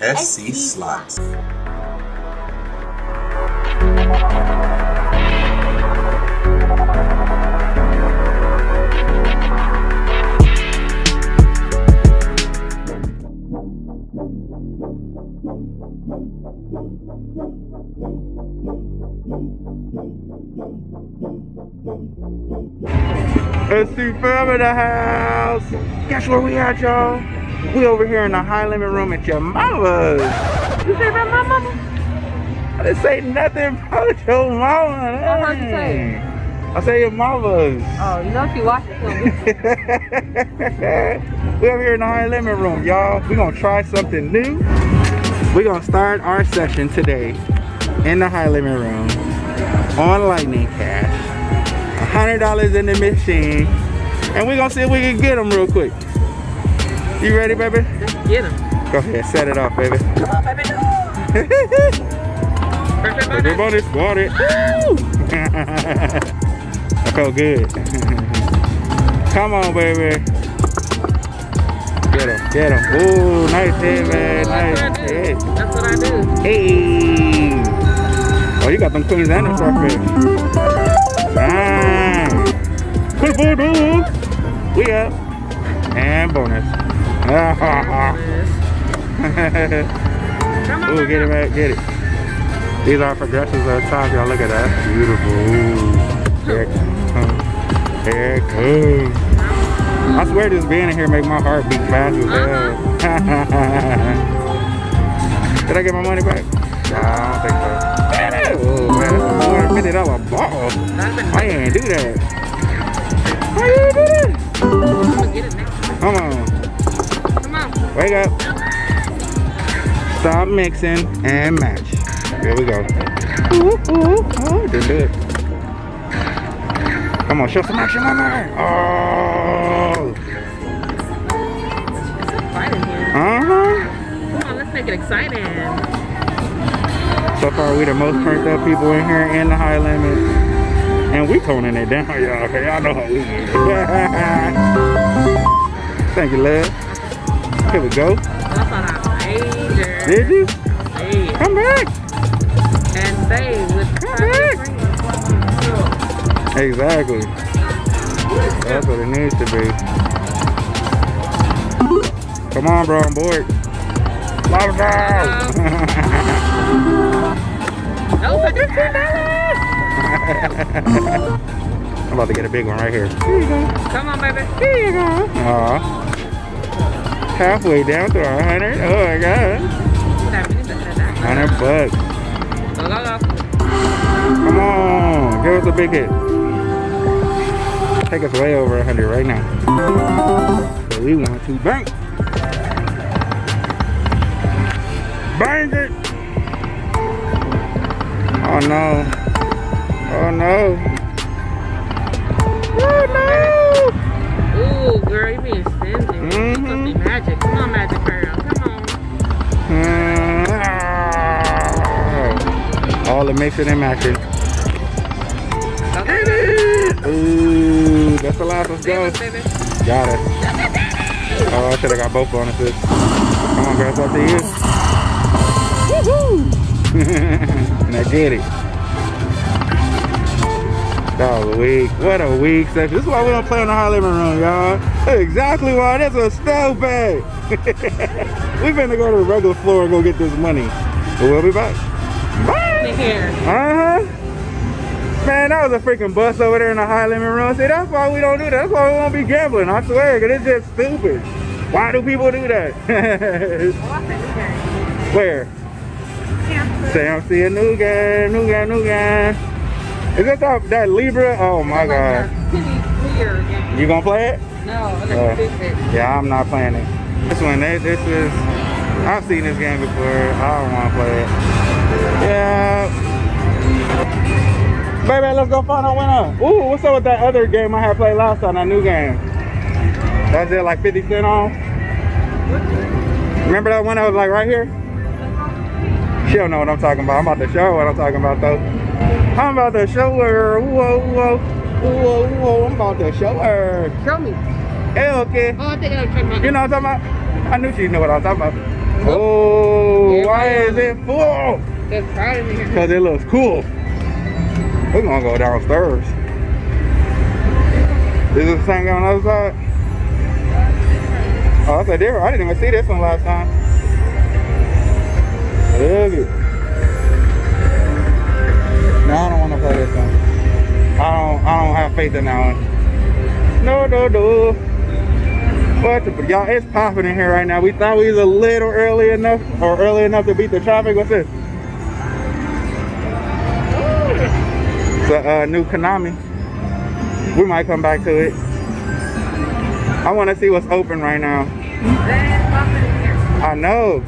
SC Slots. SC Fam in the house. Guess where we at, y'all? We over here in the high limit room at your mama's. You say about my mama? I didn't say nothing about your mama. What heard you say? I say your mama's. Oh, you know if you watch it, we over here in the high limit room, y'all. we gonna try something new. We gonna start our session today in the high limit room on Lightning Cash. $100 in the machine. And we're gonna see if we can get them real quick. You ready, baby? get them. Go ahead, set it off, baby. Come on, baby. Birthday Baby bonus. got it. I felt good. Come on, baby. Get him, get him. Ooh, nice hit, man. That's what I Nice That's what I do. Hey. Oh, you got them queens and the starfish. Good boy, dude. We up. And bonus. Come on, Ooh, get it, man. Get it. These are progressives at the top, y'all. Look at that. Beautiful. Ooh. Here it comes. Here it comes. I swear this being in here make my heart beat fast as uh-huh. hell. Did I get my money back? Nah, I don't think so. Oh man, that's a $450 ball. I ain't do that. Why you do that? I'm gonna get it next. Come on. Come on. Wake up. Stop mixing and match. Here we go. Ooh, ooh, ooh. Didn't do it. Come on, show some action, mama. Oh. Fight in make it exciting. So far, we the most turned up people in here in the high limit. And we toning it down, y'all. Okay, y'all know how we it. Thank you, love. Here we go. That's on our major. Did you? Hey, Come back. and stay with Come back. Exactly. That's what it needs to be. Come on, bro, I'm bored. Love No, for fifteen I'm about to get a big one right here. Here you go. Come on, baby. Here you go. Aw. Halfway down to our hundred. Oh my god. That means that- that- Hundred bucks. Come on. Give us a big hit. Take us way over a hundred right now. So we want to bank. Bang it. Oh no. Oh no. Oh no. Ooh, girl, you being stingy. Mhm. You supposed to be magic. Come on, magic girl. Come on. Mm, ah. All the mixing and matching. Go, go, it! Ooh, that's the last. Let's go. Baby, baby. Got it. Oh, I should have got both bonuses. Come on, girl, it's up to you. Woohoo! I did it. A week. What a week session. This is why we don't play on the high living room, y'all. That's exactly why. That's a stove bag. we finna go to the regular floor and go get this money. But we'll be back. Bye! Here. Uh-huh. Man, that was a freaking bus over there in the high limit room. See, that's why we don't do that. That's why we won't be gambling. I swear, because it's just stupid. Why do people do that? Where? Sam, see a new game, new game, new game. Is that that, that Libra? Oh my God. You gonna play it? No, Uh, Yeah, I'm not playing it. This one, this is, I've seen this game before. I don't want to play it. Yeah. Baby, let's go find a winner. Ooh, what's up with that other game I had played last time, that new game? That's it, like 50 cent off? Remember that one that was like right here? She don't know what I'm talking about. I'm about to show her what I'm talking about though. I'm about to show her. Whoa, whoa, whoa, whoa. I'm about to show her. Show me. Hey, okay. Oh, I think I was talking about. You know what I'm talking about? I knew she knew what I was talking about. Oh, Why is it full? It's crowded in here. Because it looks cool. We're gonna go downstairs. Is this the same guy on the other side? Oh, that's a different. I didn't even see this one last time. Look it. No, I don't want to play this one. I don't. I don't have faith in that one. No, no, no. The, y'all? It's popping in here right now. We thought we was a little early enough, or early enough to beat the traffic. What's this? It's a uh, new Konami. We might come back to it. I want to see what's open right now. I know.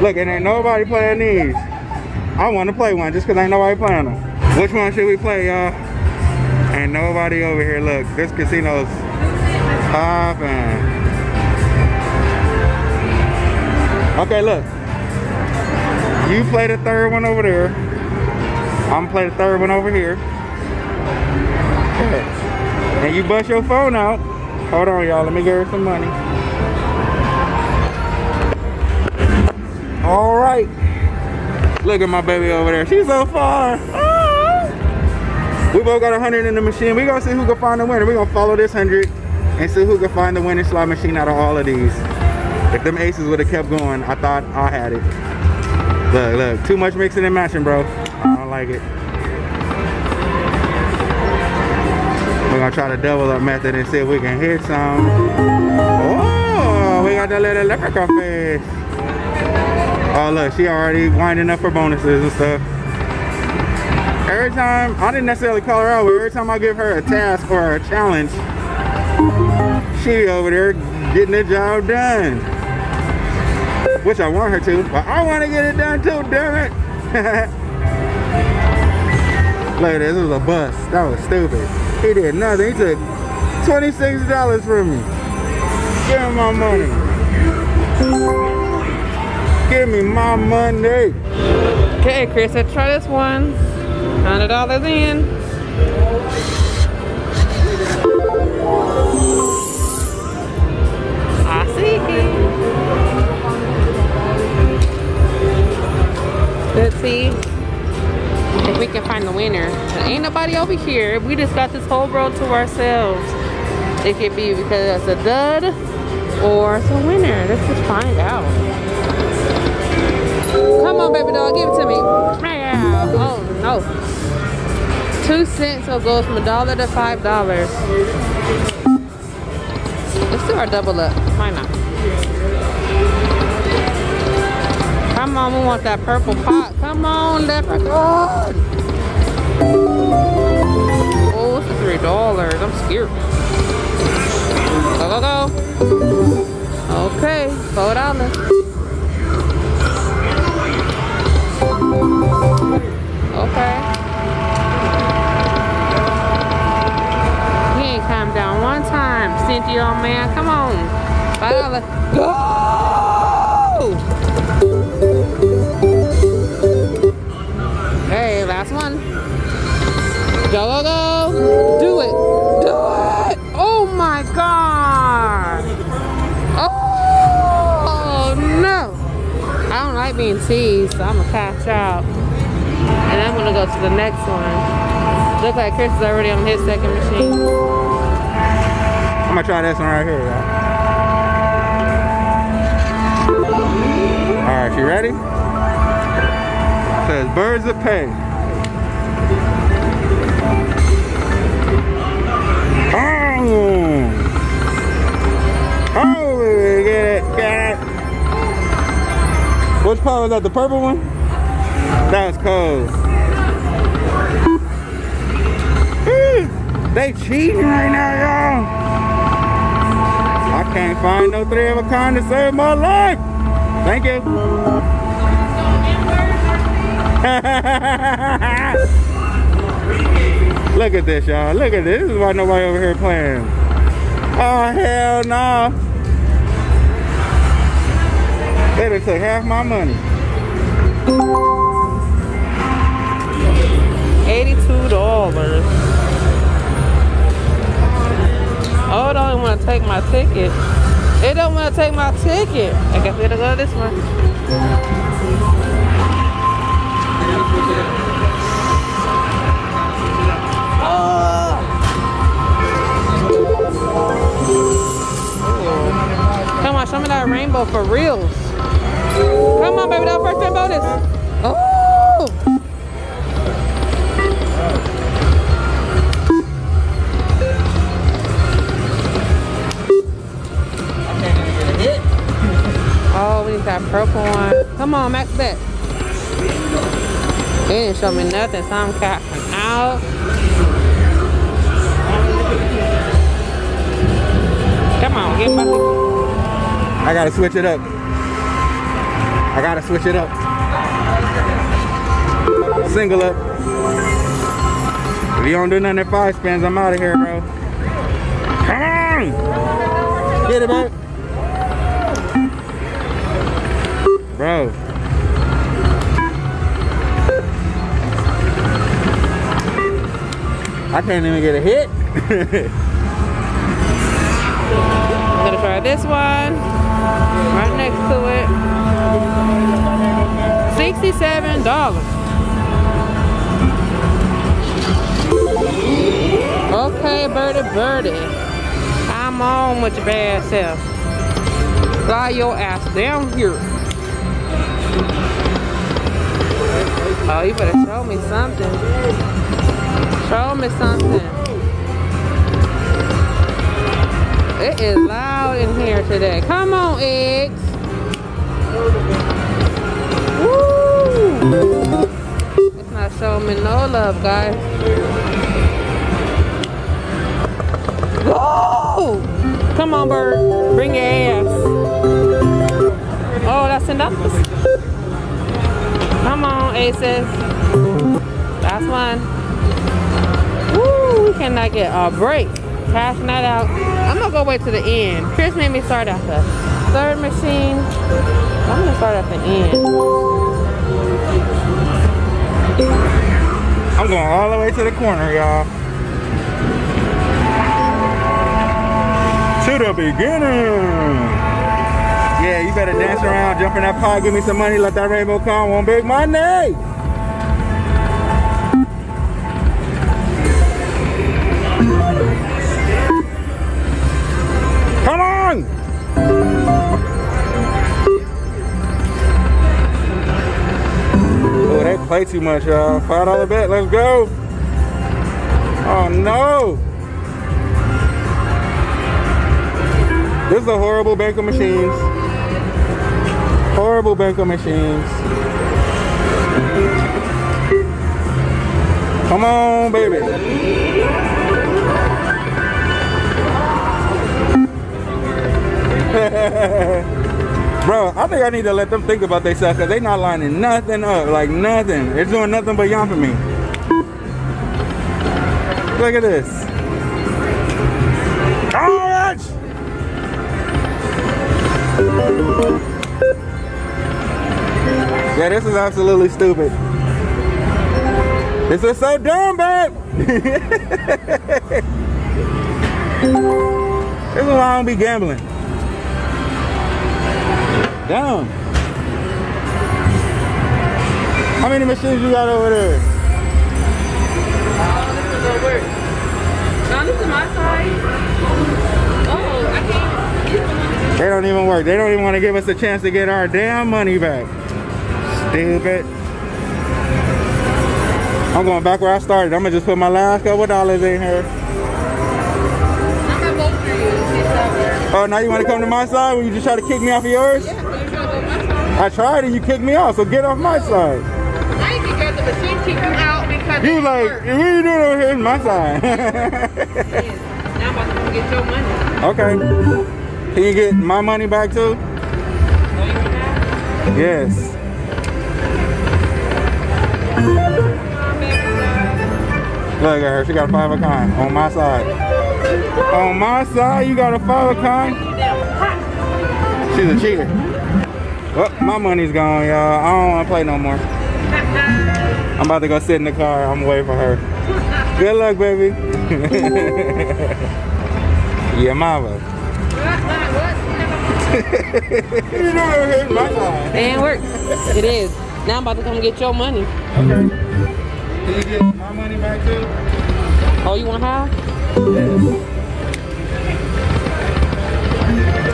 Look, it ain't nobody playing these. I want to play one just because ain't nobody playing them. Which one should we play, y'all? Ain't nobody over here. Look, this casino's popping. Okay, look. You play the third one over there. I'm gonna play the third one over here. And you bust your phone out. Hold on, y'all. Let me give her some money. All right. Look at my baby over there. She's so far. Ah. We both got a 100 in the machine. We're going to see who can find the winner. We're going to follow this 100 and see who can find the winning slot machine out of all of these. If them aces would have kept going, I thought I had it. Look, look. Too much mixing and matching, bro. I don't like it. We're gonna try the double up method and see if we can hit some. Oh, we got that little leprechaun fish. Look, she already winding up for bonuses and stuff. Every time, I didn't necessarily call her out, but every time I give her a task or a challenge, she over there getting the job done. Which I want her to, but I want to get it done too, damn it. Look at this, this was a bust. That was stupid. He did nothing. He took $26 from me. Give me my money. Give me my money. Okay, Chris, let's try this one. $100 in. I see Let's see if we can find the winner. There ain't nobody over here. We just got this whole world to ourselves. It could be because it's a dud or it's a winner. Let's just find out. Doll, give it to me. Oh, no. Two cents, it goes from a dollar to five dollars. Let's do our double up. Why not? Come on, we want that purple pot. Come on, leprechaun. Oh, it's three dollars. I'm scared. Go, go, go. Time. Cynthia, oh man, come on. Go! Hey, last one. Go, go, go. Do it. Do it. Oh my God. Oh no. I don't like being teased, so I'm gonna cash out. And I'm gonna go to the next one. Look like Chris is already on his second machine. I'm gonna try this one right here, y'all. All right, you ready? says birds of pay. Oh, oh, get it, get it. Which part was that? The purple one? That's cold. They cheating right now, y'all. Can't find no three of a kind to save my life. Thank you. Look at this, y'all. Look at this. This is why nobody over here playing. Oh, hell no. They done took half my money. $82. Oh, don't even want to take my ticket. It don't want to take my ticket. I guess we gotta go this one. Oh. Come on, show me that rainbow for reals. Come on, baby, that first rainbow is. That purple one. Come on, Max Bet. They didn't show me nothing, so I'm capping out. Come on, get back. I gotta switch it up. I gotta switch it up. Single up. If you don't do nothing at five spins, I'm out of here, bro. Come on! Get it, back. Bro. I can't even get a hit. I'm gonna try this one. Right next to it. Sixty-seven dollars. Okay, birdie, birdie. I'm on with your bad self. Fly your ass down here. Oh, you better show me something. Show me something. It is loud in here today. Come on, eggs. Woo! It's not showing me no love, guys. Whoa! Come on, bird. Bring your ass. Oh, that's enough. Come on, aces. Last one. Woo! We cannot get a break. Cashing that out. I'm gonna go wait to the end. Chris made me start at the third machine. I'm gonna start at the end. I'm going all the way to the corner, y'all. To the beginning. Yeah, you better dance around, jump in that pot, give me some money, let that rainbow come, one big money. Come on! Oh, they play too much, y'all. Five dollar bet, let's go. Oh no! This is a horrible bank of machines. Horrible bank of machines. Come on, baby. Bro, I think I need to let them think about themselves because they not lining nothing up, like nothing. They're doing nothing but yapping me. Look at this. Orange! Yeah, this is absolutely stupid. This is so dumb, babe. this is why I don't be gambling. Dumb. How many machines you got over there? Now this is my side. Oh, I can't. They don't even work. They don't even want to give us a chance to get our damn money back. Stupid. I'm going back where I started. I'm gonna just put my last couple dollars in here. I got vote for you. Oh, now you want to come to my side when you just try to kick me off of yours? Yeah, you're gonna my side. I tried and you kicked me off, so get off my side. I ain't get the machine kicked you out because You like, worked. what are you doing over here? It's my side. Now I'm about to come get your money. okay. Can you get my money back too? Oh, you want that? Yes. Look at her. She got a five of kind on my side. On my side, you got a five of kind. She's a cheater. Well, my money's gone, y'all. I don't want to play no more. I'm about to go sit in the car. I'm waiting for her. Good luck, baby. yeah, mama. What? you never hit. It ain't work. It is. Now I'm about to come get your money. Okay. Can you get my money back too? Oh, you want half? Yes.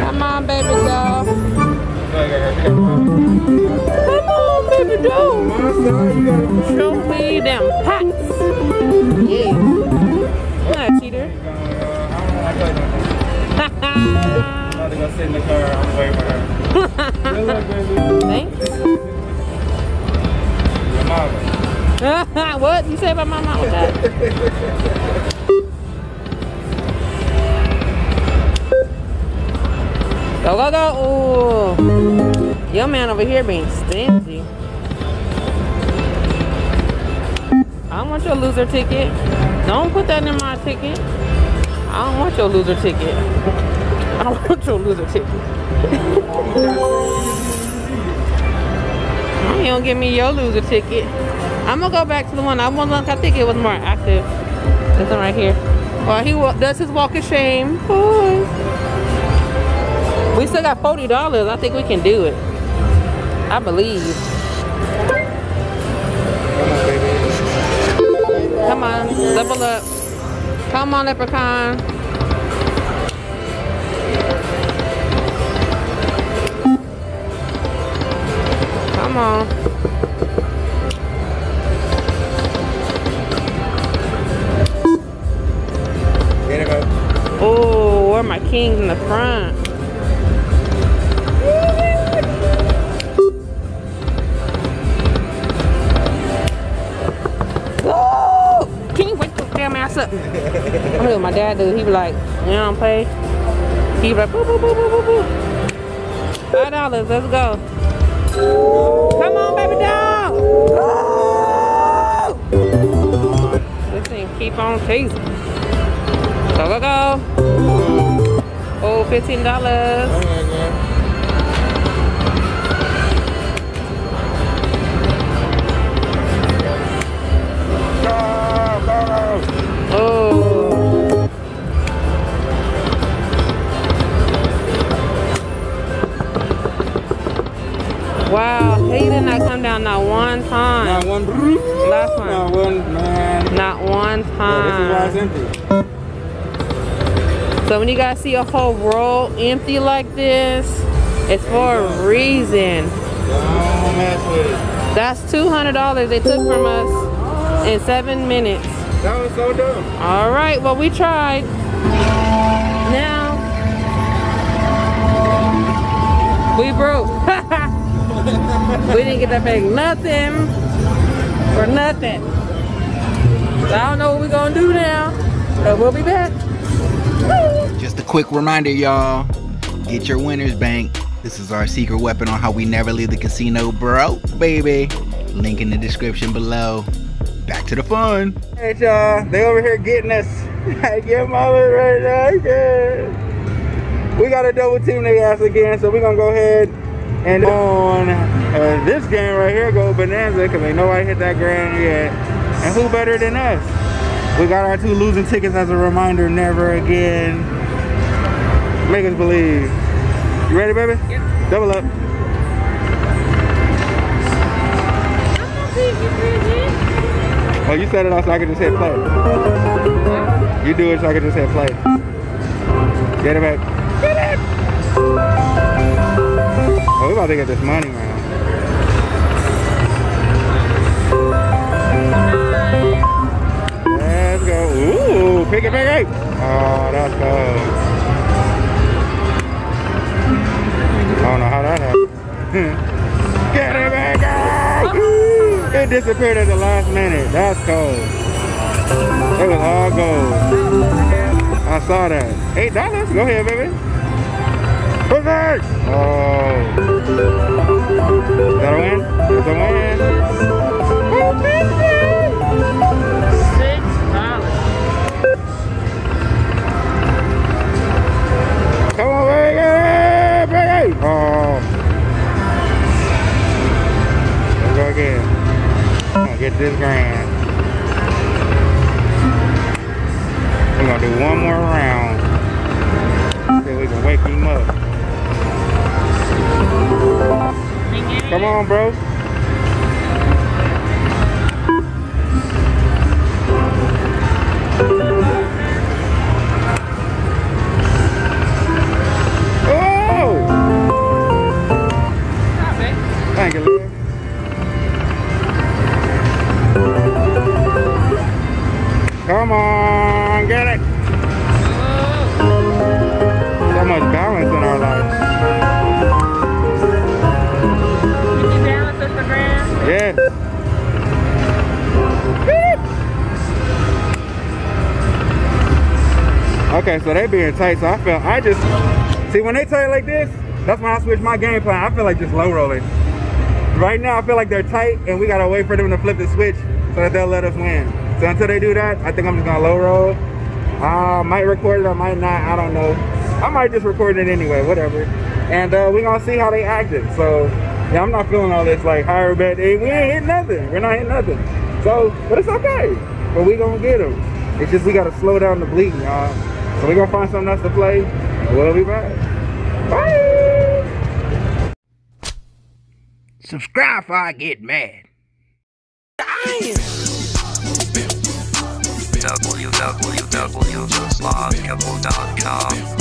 Come on, baby doll. Come on, baby doll. Show me them packs. Yeah. You're not a cheater. I'm about to go sit in the car. I'm waiting for her. Thanks. What you say about my mama? Dad? Go, go, go. Ooh. Your man over here being stingy. I don't want your loser ticket. Don't put that in my ticket. I don't want your loser ticket. I don't want your loser ticket. You don't give me your loser ticket. I'm gonna go back to the one I want. I think it was more active. This one right here. Well, he does his walk of shame. Boy. We still got forty dollars. I think we can do it. I believe. Come on, baby. Come on, level up. Come on, leprechaun. Come on. Kings in the front? Oh! Woo! King, wake your damn ass up. I heard what my dad do. He be like, you don't pay. He be like, boo, boo, boo, boo, boo, boo. Five dollars, let's go. Come on, baby dog. Woo! Oh! This thing keep on chasing. Go, go, go. Oh, $15. Come girl. Go, go, go. Oh. Wow, he did not come down not one time. Not one. Last one. Not one, man. Not one Yeah, this is why it's time. empty. So when you guys see a whole roll empty like this, it's for a reason. Don't mess with it. That's $200 they took from us in seven minutes. That was so dumb. All right, well, we tried. Now, we broke. we didn't get that pay nothing for nothing. So I don't know what we're going to do now, but we'll be back. Just a quick reminder, y'all. Get your winner's bank. This is our secret weapon on how we never leave the casino broke, baby. Link in the description below. Back to the fun. Hey y'all, they over here getting us. I get mama right now. We got to double team their ass again, so we're gonna go ahead and on uh, this game right here Gold Bonanza because ain't nobody hit that grand yet. And who better than us? We got our two losing tickets as a reminder, never again. Make us believe. You ready, baby? Yep. Double up. Oh, you set it off so I can just hit play. You do it so I can just hit play. Get it back. Get it! Oh, we about to get this money, man. Let's go. Ooh, pick it back eight. Oh, that's cool. Don't know how that happened. Hmm. Get it back eight! It disappeared at the last minute. That's cold. It was all gold. I saw that. Eight dollars? Go ahead, baby. Perfect! Oh. Is that a win? A win. This grand. We're gonna do one more round. If we can wake him up. Come on, bro. Come on, get it. So much balance in our life. Yes. Okay, so they being tight, so I feel I just see when they tight like this, that's when I switch my game plan. I feel like just low rolling. Right now I feel like they're tight and we gotta wait for them to flip the switch so that they'll let us win. So until they do that, I think I'm just gonna low roll. I might record it, I might not, I don't know. I might just record it anyway, whatever. And uh, we're gonna see how they acted. So yeah, I'm not feeling all this like higher bet. Hey, we ain't hit nothing. We're not hitting nothing. So, but it's okay. But we gonna get them. It's just we gotta slow down the bleeding, y'all. So we gonna find something else to play. And we'll be back. Bye. Subscribe before I get mad. www.theslotcouple.com